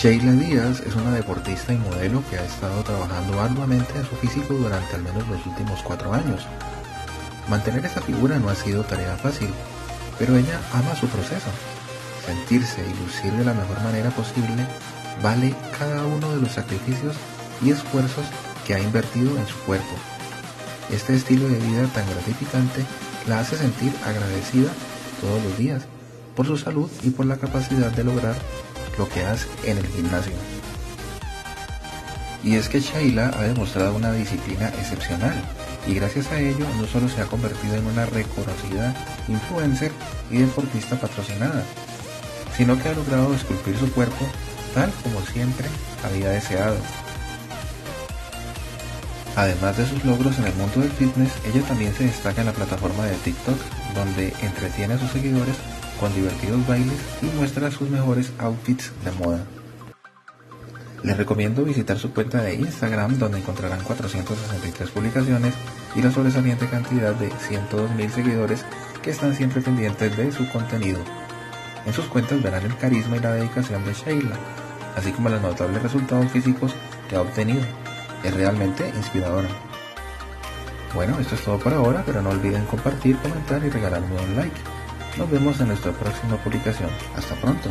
Sheila Díaz es una deportista y modelo que ha estado trabajando arduamente en su físico durante al menos los últimos cuatro años. Mantener esa figura no ha sido tarea fácil, pero ella ama su proceso. Sentirse y lucir de la mejor manera posible vale cada uno de los sacrificios y esfuerzos que ha invertido en su cuerpo. Este estilo de vida tan gratificante la hace sentir agradecida todos los días por su salud y por la capacidad de lograr lo que hace en el gimnasio. Y es que Shaila ha demostrado una disciplina excepcional y gracias a ello no solo se ha convertido en una reconocida influencer y deportista patrocinada, sino que ha logrado esculpir su cuerpo tal como siempre había deseado. Además de sus logros en el mundo del fitness, ella también se destaca en la plataforma de TikTok, donde entretiene a sus seguidores con divertidos bailes y muestra sus mejores outfits de moda. Les recomiendo visitar su cuenta de Instagram donde encontrarán 463 publicaciones y la sobresaliente cantidad de 102.000 seguidores que están siempre pendientes de su contenido. En sus cuentas verán el carisma y la dedicación de Sheila, así como los notables resultados físicos que ha obtenido. Es realmente inspiradora. Bueno, esto es todo por ahora, pero no olviden compartir, comentar y regalarme un like. Nos vemos en nuestra próxima publicación. Hasta pronto.